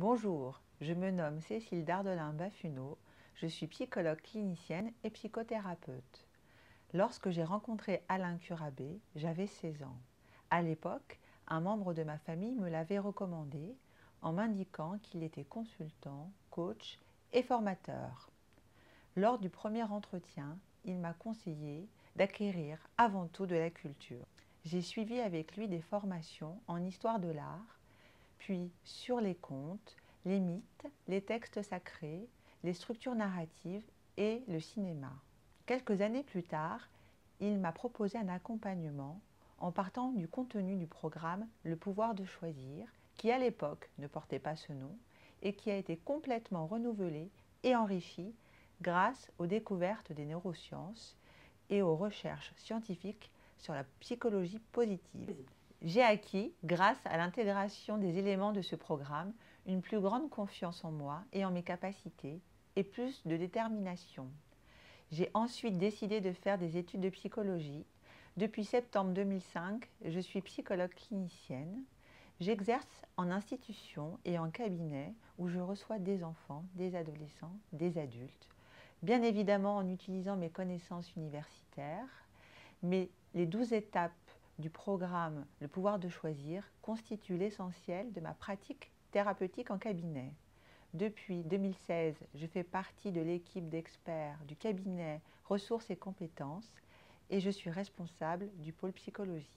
Bonjour, je me nomme Cécile Dardelin-Baffuneau, je suis psychologue clinicienne et psychothérapeute. Lorsque j'ai rencontré Alain Curabé, j'avais 16 ans. À l'époque, un membre de ma famille me l'avait recommandé en m'indiquant qu'il était consultant, coach et formateur. Lors du premier entretien, il m'a conseillé d'acquérir avant tout de la culture. J'ai suivi avec lui des formations en histoire de l'art, puis sur les contes, les mythes, les textes sacrés, les structures narratives et le cinéma. Quelques années plus tard, il m'a proposé un accompagnement en partant du contenu du programme Le pouvoir de choisir, qui à l'époque ne portait pas ce nom et qui a été complètement renouvelé et enrichi grâce aux découvertes des neurosciences et aux recherches scientifiques sur la psychologie positive. J'ai acquis, grâce à l'intégration des éléments de ce programme, une plus grande confiance en moi et en mes capacités et plus de détermination. J'ai ensuite décidé de faire des études de psychologie. Depuis septembre 2005, je suis psychologue clinicienne. J'exerce en institution et en cabinet où je reçois des enfants, des adolescents, des adultes, bien évidemment en utilisant mes connaissances universitaires, mais les douze étapes du programme Le pouvoir de choisir constituent l'essentiel de ma pratique thérapeutique en cabinet. Depuis 2016, je fais partie de l'équipe d'experts du cabinet Ressources et compétences et je suis responsable du pôle psychologie.